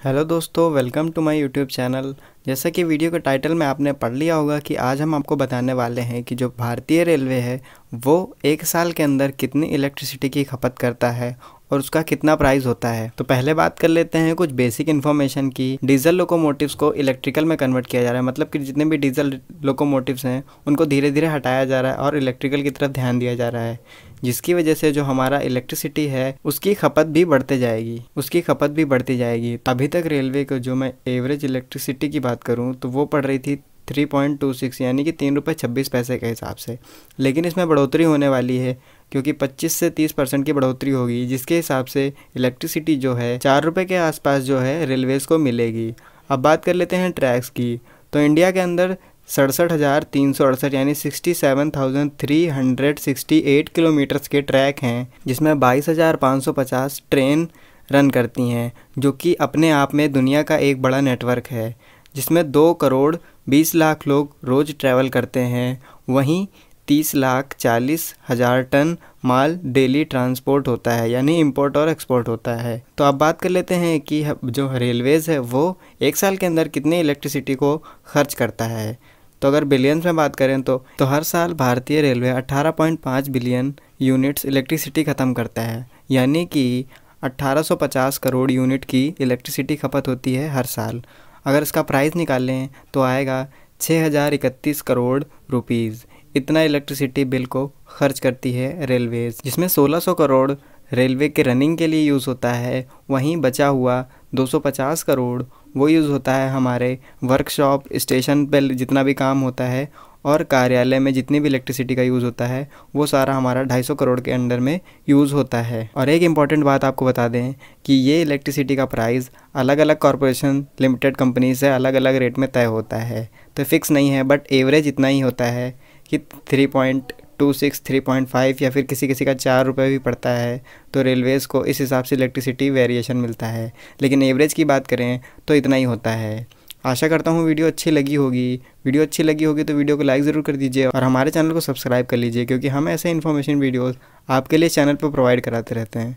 Hello दोस्तों welcome to my YouTube channel जैसा कि वीडियो के टाइटल में आपने पढ़ लिया होगा कि आज हम आपको बताने वाले हैं कि जो भारतीय रेलवे है वो एक साल के अंदर कितनी इलेक्ट्रिसिटी की खपत करता है और उसका कितना प्राइस होता है? तो पहले बात कर लेते हैं कुछ बेसिक इन्फॉर्मेशन की। डीजल लोकोमोटिव्स को इलेक्ट्रिकल में कन्वर्ट किया जा रहा है। मतलब कि जितने भी डीजल लोकोमोटिव्स हैं, उनको धीरे धीरे हटाया जा रहा है और इलेक्ट्रिकल की तरफ़ ध्यान दिया जा रहा है। जिसकी वजह से जो हमारा इलेक्ट्रिसिटी है, उसकी खपत भी बढ़ते जाएगी। उसकी खपत भी बढ़ती जाएगी। अभी तक रेलवे को जो मैं एवरेज इलेक्ट्रिसिटी की बात करूँ तो वो पड़ रही थी थ्री पॉइंट टू सिक्स यानी कि तीन रुपये छब्बीस पैसे के हिसाब से। लेकिन इसमें बढ़ोतरी होने वाली है, क्योंकि 25 से 30 परसेंट की बढ़ोतरी होगी, जिसके हिसाब से इलेक्ट्रिसिटी जो है, चार रुपये के आसपास जो है रेलवेज़ को मिलेगी। अब बात कर लेते हैं ट्रैक्स की। तो इंडिया के अंदर सड़सठ हज़ार तीन सौ अड़सठ यानी sixty seven thousand three hundred sixty eight kilometres के ट्रैक हैं, जिसमें बाईस हज़ार पाँच सौ पचास ट्रेन रन करती हैं, जो कि अपने आप में दुनिया का एक बड़ा नेटवर्क है। जिसमें दो करोड़ बीस लाख लोग रोज़ ट्रैवल करते हैं। वहीं तीस लाख चालीस हज़ार टन माल डेली ट्रांसपोर्ट होता है, यानी इंपोर्ट और एक्सपोर्ट होता है। तो आप बात कर लेते हैं कि जो रेलवेज़ है, वो एक साल के अंदर कितनी इलेक्ट्रिसिटी को खर्च करता है। तो अगर बिलियंस में बात करें तो तो हर साल भारतीय रेलवे 18.5 बिलियन यूनिट्स इलेक्ट्रिसिटी ख़त्म करता है। यानी कि 1850 करोड़ यूनिट की इलेक्ट्रिसिटी खपत होती है हर साल। अगर इसका प्राइस निकाल लें तो आएगा छः हज़ार इकतीस करोड़ रुपीज़ इतना इलेक्ट्रिसिटी बिल को खर्च करती है रेलवेज़ जिसमें 1600 करोड़ रेलवे के रनिंग के लिए यूज़ होता है। वहीं बचा हुआ 250 करोड़, वो यूज़ होता है हमारे वर्कशॉप स्टेशन पर जितना भी काम होता है और कार्यालय में जितनी भी इलेक्ट्रिसिटी का यूज़ होता है, वो सारा हमारा 250 करोड़ के अंडर में यूज़ होता है। और एक इंपॉर्टेंट बात आपको बता दें कि ये इलेक्ट्रिसिटी का प्राइस अलग अलग कॉरपोरेशन लिमिटेड कंपनी से अलग अलग रेट में तय होता है। तो फिक्स नहीं है बट एवरेज इतना ही होता है कि three point two six three point five या फिर किसी किसी का चार रुपये भी पड़ता है तो रेलवेज़ को इस हिसाब से इलेक्ट्रिसिटी वेरिएशन मिलता है। लेकिन एवरेज की बात करें तो इतना ही होता है। आशा करता हूँ वीडियो अच्छी लगी होगी। वीडियो अच्छी लगी होगी तो वीडियो को लाइक ज़रूर कर दीजिए और हमारे चैनल को सब्सक्राइब कर लीजिए क्योंकि हम ऐसे इन्फॉर्मेशन वीडियोज़ आपके लिए चैनल पर प्रोवाइड कराते रहते हैं।